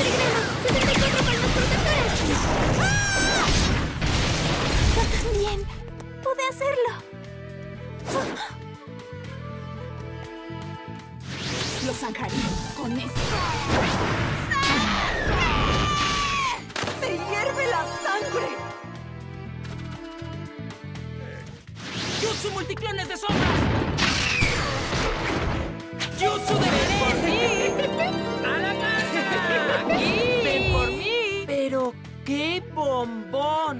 trigramas! ¡64 palmas protectores! ¡Ah! Yo también pude hacerlo. Lo zanjaré con esto. ¡Me hierve la sangre! ¡Jutsu multiclones de sombras! Qué bombón!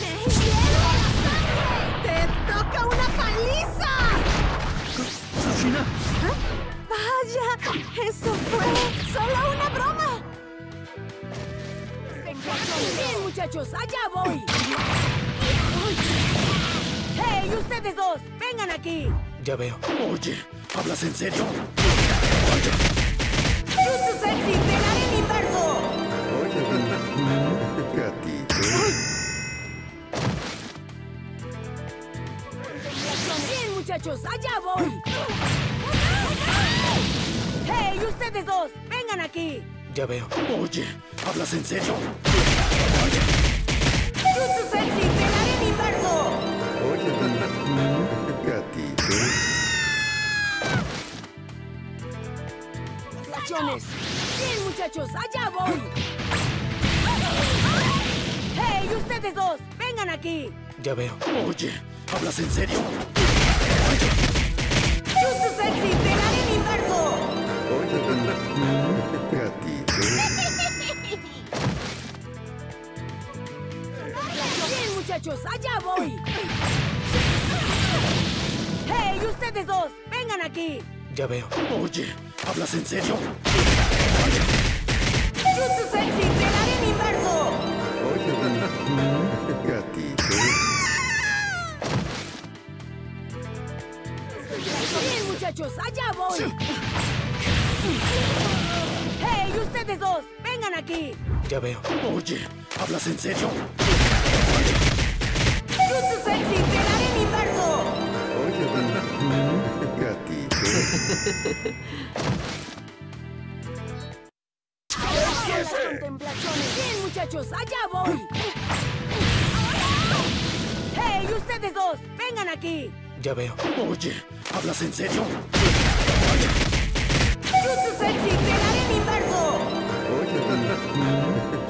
¡Me hierve la sangre! ¡Te toca una paliza! ¡Susina! ¿Ah? ¡Vaya! ¡Eso fue solo una broma! Bien, muchachos, allá voy. ¡Hey, ustedes dos! ¡Vengan aquí! Ya veo. Oye, ¿hablas en serio? Muchachos, allá voy. ¡Hey, ustedes dos! ¡Vengan aquí! Ya veo. Oye, ¿hablas en serio? ¡Jutsu sexy! ¡Pegar en inverso! Gatito. ¡Acciones! Bien, muchachos, allá voy. ¡Hey, ustedes dos! ¡Vengan aquí! Ya veo. Oye, ¿hablas en serio? ¡Jutsu sexy! ¡Pegar en inverso! Gatito. Bien, muchachos, allá voy. ¡Hey, ustedes dos! ¡Vengan aquí! Ya veo. Oye, ¿hablas en serio? ¡Jutsu sexy! ¡Pegar muchachos, allá voy. ¡Hey, ustedes dos! ¡Vengan aquí! Ya veo. Oye, ¿hablas en serio? ¡Jutsu sexy! ¡Pegar en inverso! Gatito. Las contemplaciones. Bien, muchachos, allá voy. ¡Hey, ustedes dos! ¡Vengan aquí! Ya veo. Oye, ¿hablas en serio? ¡Jutsu sexy! ¡Pegar en inverso!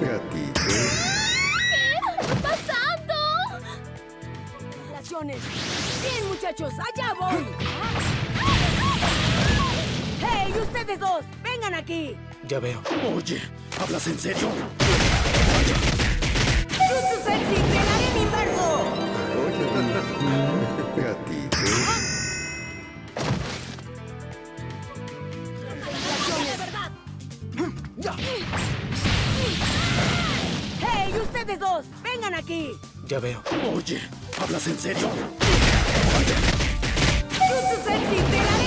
Gatito. ¿Qué está pasando? Contemplaciones. Bien, muchachos, allá voy. ¡Hey, ustedes dos! ¡Vengan aquí! Ya veo. Oye, ¿hablas en serio? ¡Jutsu sexy! ¡Hey, ustedes dos! ¡Vengan aquí! Ya veo. Oye, ¿hablas en serio? ¡Jutsu sexy!